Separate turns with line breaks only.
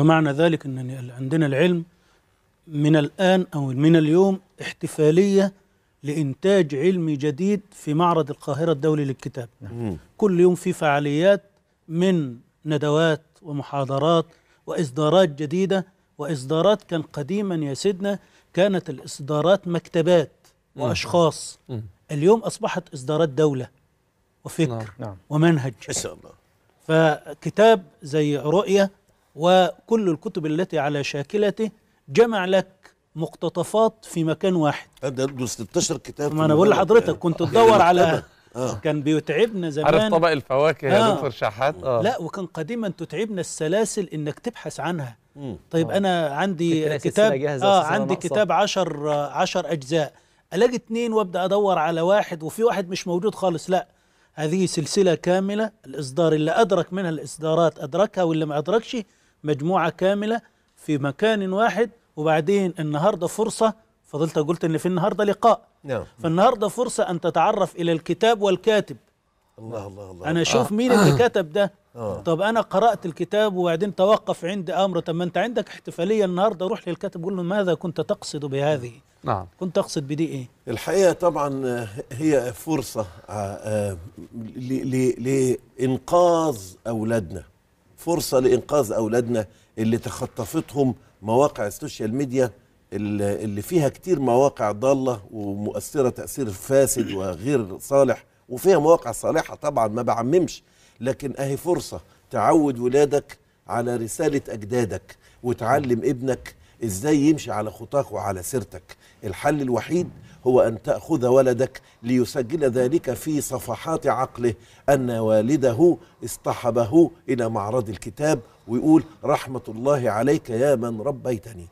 ومعنى ذلك أن عندنا العلم من الآن أو من اليوم احتفالية لإنتاج علمي جديد في معرض القاهرة الدولي للكتاب
مم.
كل يوم في فعاليات من ندوات ومحاضرات وإصدارات جديدة وإصدارات كان قديما يا سيدنا كانت الإصدارات مكتبات وأشخاص
مم.
اليوم أصبحت إصدارات دولة وفكر
نعم.
نعم
ومنهج فكتاب زي رؤية وكل الكتب التي على شاكلته جمع لك مقتطفات في مكان واحد
هذا عنده 16 كتاب
ما أنا بقول لحضرتك كنت تدور على
آه.
كان بيتعبنا
عارف
زمان
طبق الفواكه يا
آه.
دكتور شحات آه
لا وكان قديما تتعبنا السلاسل إنك تبحث عنها
مم.
طيب
آه.
أنا عندي كتاب
آه
عندي. كتاب عشر آه، عشر أجزاء ألاقي اتنين وأبدأ أدور على واحد وفي واحد مش موجود خالص لا هذه سلسلة كاملة الإصدار اللي أدرك منها الإصدارات أدركها واللي ما أدركش مجموعة كاملة في مكان واحد وبعدين النهارده فرصة فضلت قلت إن في النهارده لقاء.
نعم.
فالنهاردة فرصة أن تتعرف إلى الكتاب والكاتب.
الله الله الله.
أنا أشوف مين اللي كتب ده؟
آه.
طب أنا قرأت الكتاب وبعدين توقف عندي أمر. طب ما أنت عندك احتفالية النهارده روح للكاتب قول له ماذا كنت تقصد بهذه؟
نعم.
كنت اقصد بدي إيه؟
الحقيقة طبعا آه، هي فرصة آه، آه، ل- ل- لإنقاذ أولادنا فرصة لإنقاذ أولادنا اللي تخطفتهم مواقع ال social media اللي اللي فيها كتير مواقع ضالة ومؤثرة تأثير فاسد وغير صالح وفيها مواقع صالحة طبعا ما بعممش لكن أهي فرصة تعود ولادك على رسالة أجدادك وتعلم ابنك إزاي يمشي على خطاك وعلى سيرتك. الحل الوحيد هو أن تأخذ ولدك ليسجل ذلك في صفحات عقله. أن والده اصطحبه إلى معرض الكتاب ويقول رحمة الله عليك يا من ربيتني.